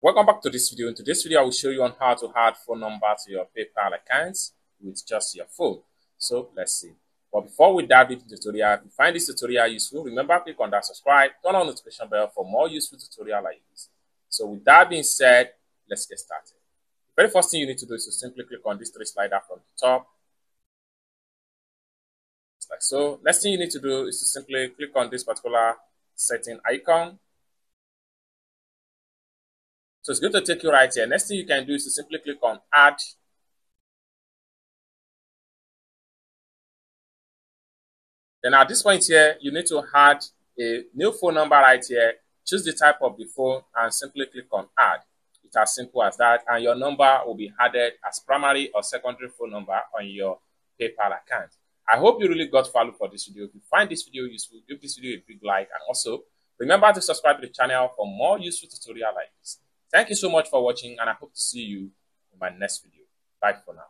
Welcome back to this video. In today's video, I will show you on how to add phone number to your PayPal accounts with just your phone. So let's see. But before we dive into the tutorial, if you find this tutorial useful, remember click on that subscribe, turn on the notification bell for more useful tutorial like this. So with that being said, let's get started. The very first thing you need to do is to simply click on this three slider from the top. like so. Next thing you need to do is to simply click on this particular setting icon so it's going to take you right here. Next thing you can do is to simply click on add. Then at this point here, you need to add a new phone number right here. Choose the type of the phone and simply click on add. It's as simple as that. And your number will be added as primary or secondary phone number on your PayPal account. I hope you really got value for this video. If you find this video useful, give this video a big like and also remember to subscribe to the channel for more useful tutorial like this. Thank you so much for watching and I hope to see you in my next video. Bye for now.